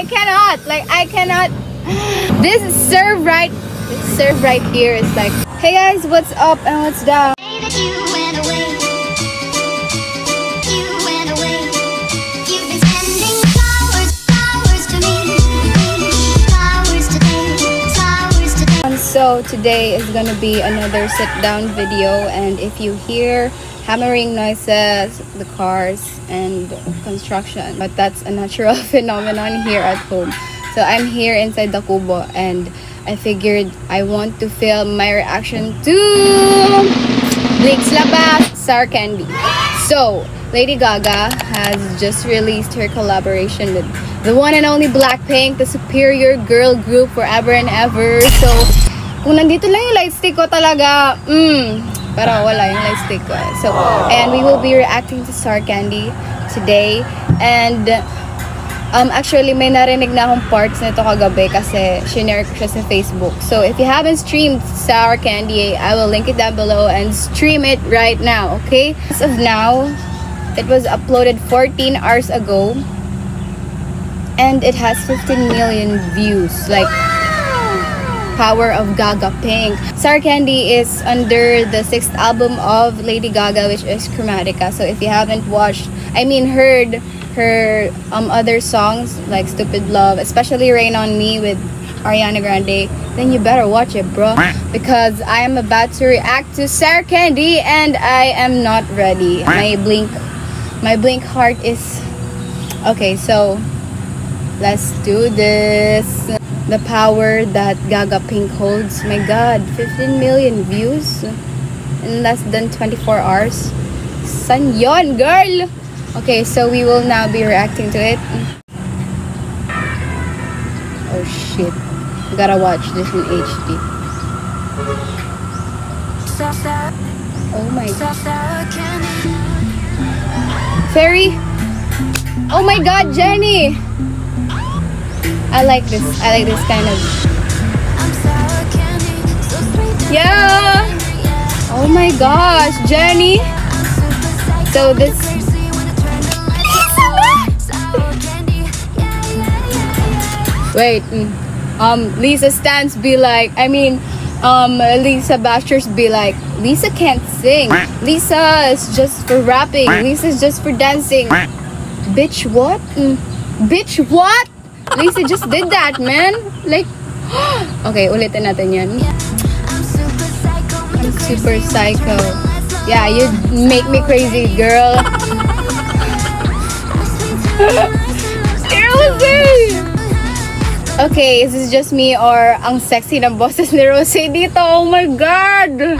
I cannot. Like I cannot. This is serve right. This serve right here is like, hey guys, what's up and what's down? Say that you went away. You went away. You've been sending flowers, flowers to me. Flowers today, flowers today. And so today is gonna be another sit down video and if you hear hammering noises, the cars and construction, but that's a natural phenomenon here at home. So I'm here inside the Kubo and I figured I want to film my reaction to Blake's Labas Sour Candy. So Lady Gaga has just released her collaboration with the one and only Blackpink, the superior girl group forever and ever. So kung nandito lang yung light stick ko talaga, mm, pero wala yung light stick ko. So, and we will be reacting to Sour Candy today. And, um, actually, may narinig na akong parts nito kagabi kasi shinare ko siya sa Facebook. So, if you haven't streamed Sour Candy, I will link it down below and stream it right now, okay? As of now, it was uploaded 14 hours ago. And it has 15 million views. Like, Power of Gaga Pink. Sour Candy is under the sixth album of Lady Gaga, which is Chromatica. So if you haven't watched, I mean, heard her um other songs like Stupid Love, especially Rain on Me with Ariana Grande, then you better watch it, bro. Because I am about to react to Sour Candy and I am not ready. My blink, my blink heart is okay. So let's do this the power that Gaga Pink holds. My god, 15 million views in less than 24 hours. San yon, girl? Okay, so we will now be reacting to it. Oh shit. Gotta watch this in HD. Oh my god. Fairy? Oh my god, Jennie! I like this. I like this kind of. Yeah! Oh my gosh, Jennie! So this. Wait. mm, Um, Lisa Stans be like, I mean, um, Lisa Bashers be like, Lisa can't sing. Lisa is just for rapping. Lisa is just for dancing. Bitch, what? Mm, Bitch, what? Lisa just did that, man. Like, okay, ulitin natin yan. I'm super psycho. Yeah, you make me crazy, girl. Seriously! Okay, is this just me or ang sexy ng boses ni Rose dito? Oh my God!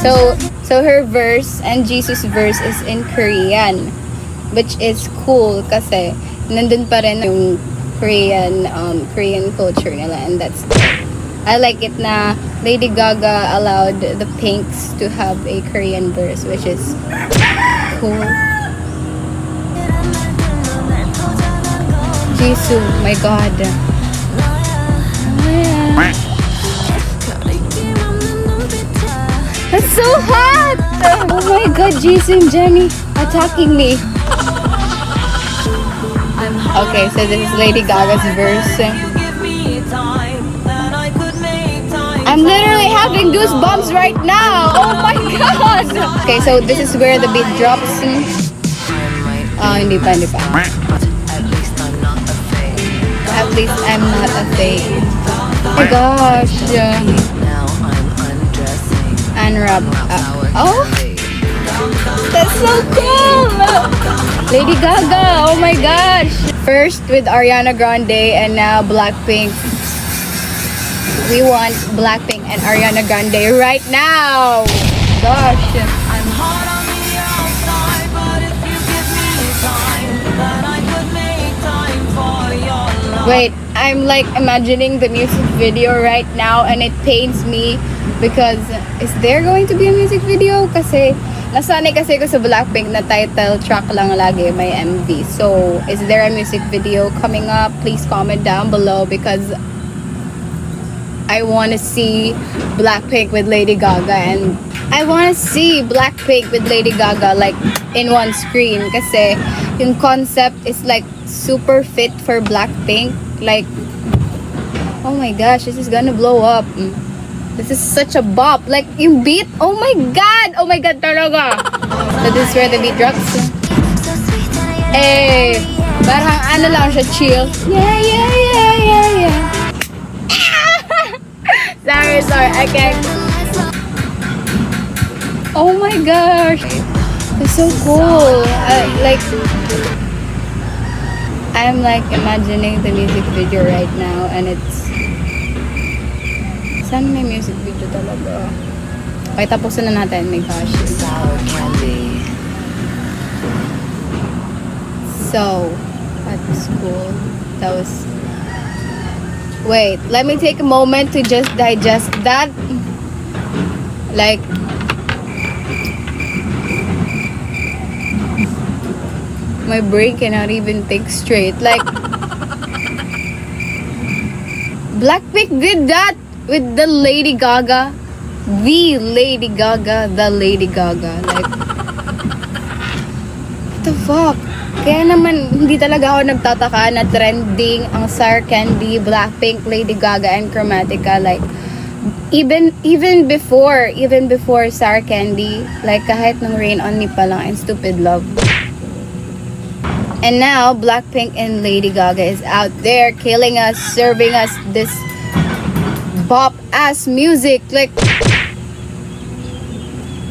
So, so her verse and Jesus' verse is in Korean, which is cool kasi nandun pa rin yung Korean um, Korean culture nila and that's I like it na Lady Gaga allowed the Pinks to have a Korean verse which is cool. Jisoo, my god. That's so hot! Oh my god, Jisoo and Jennie attacking me. Okay, so this is Lady Gaga's verse. I'm literally having goosebumps right now. Oh my god. Okay, so this is where the beat drops. Ah, hindi pa, hindi pa. At least I'm not a fake. Oh my gosh. Unwrap. Uh, oh, that's so cool. Lady Gaga. Oh my gosh. First with Ariana Grande and now Blackpink. We want Blackpink and Ariana Grande right now. Gosh. I'm hot on the outside, but if you give me time, then I could make time for your love. Wait, I'm like imagining the music video right now and it pains me because is there going to be a music video? Kasi nasanay kasi ko sa Blackpink na title track lang lagi may MV. So, is there a music video coming up? Please comment down below because I want to see Blackpink with Lady Gaga and I wanna see Blackpink with Lady Gaga like in one screen kasi yung concept is like super fit for Blackpink. Like, oh my gosh, this is gonna blow up. This is such a bop. Like, yung beat, oh my god! Oh my god talaga! So this is where the beat drops. That Eh, parang ano lang siya, chill. Yeah, yeah, yeah, yeah, yeah. sorry, sorry, I. Oh my gosh. It's so cool. Uh, like, I'm like imagining the music video right now and it's Saan may music video talaga? Okay, tapusin na natin. My gosh. Sour candy. So, that was cool. That was. Wait, let me take a moment to just digest that. Like. My brain cannot even think straight. Like. Blackpink did that with the Lady Gaga. The Lady Gaga, the Lady Gaga. Like. What the fuck? Kaya naman, hindi talaga ako nagtataka na trending ang Sour Candy, Blackpink, Lady Gaga, and Chromatica. Like, even even before, even before Sour Candy, like kahit nung Rain On Me pa lang and Stupid Love. And now, Blackpink and Lady Gaga is out there killing us, serving us this bop ass music. Like,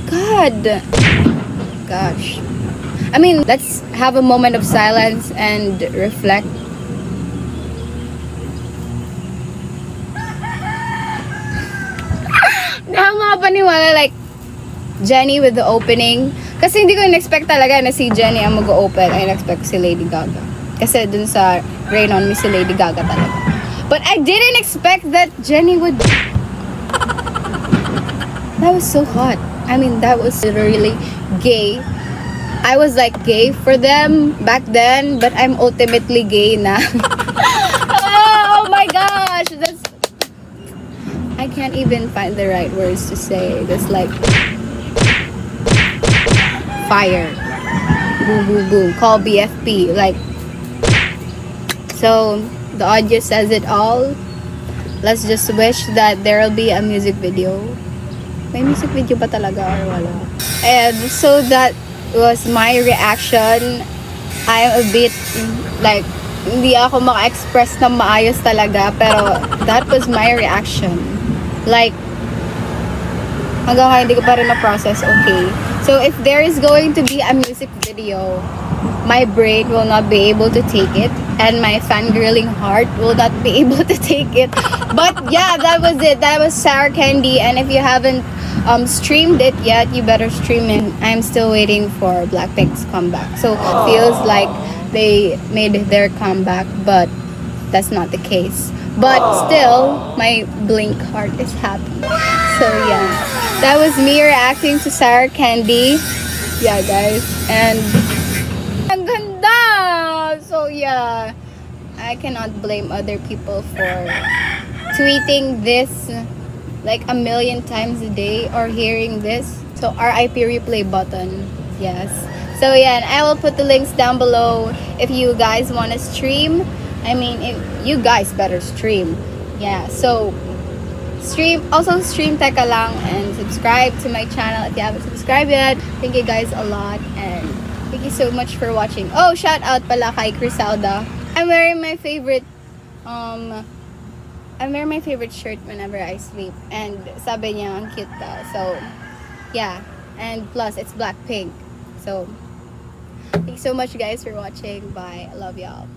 God. Gosh. I mean, let's have a moment of silence and reflect. Like, Jennie with the opening. Kasi hindi ko in-expect talaga na si Jennie ang mag-open. I expect si Lady Gaga. Kasi dun sa Rain On Me si Lady Gaga talaga. But I didn't expect that Jennie would... That was so hot. I mean, that was literally gay. I was like gay for them back then, but I'm ultimately gay now. Oh, oh, my gosh, that's I can't even find the right words to say. That's like fire. Boom, boom, boom. Call BFP. Like so, the audio says it all. Let's just wish that there will be a music video. May music video ba talaga or wala? And so that was my reaction. I'm a bit like hindi ako maka-express ng maayos talaga pero that was my reaction. Like hanggang hindi ko pa rin na-process okay. So if there is going to be a music video, my brain will not be able to take it and my fangirling heart will not be able to take it. But yeah, that was it. That was Sour Candy and if you haven't um, streamed it yet, you better stream it. I'm still waiting for Blackpink's comeback. So feels like they made their comeback, but that's not the case. But still, my Blink heart is happy. So yeah, that was me reacting to Sour Candy. Yeah, guys, and ang ganda. So yeah, uh, I cannot blame other people for tweeting this like a million times a day or hearing this. So RIP replay button. Yes. So yeah, and I will put the links down below if you guys want to stream. I mean, if you guys better stream. Yeah. So stream also stream Teka lang and subscribe to my channel if you haven't subscribed yet. Thank you guys a lot and thank you so much for watching. Oh, shout out pala kay Crisalda. I'm wearing my favorite um I'm wearing my favorite shirt whenever I sleep. And sabi niya, ang cute. So, yeah. And plus, it's Blackpink. So, thank you so much guys for watching. Bye. I love y'all.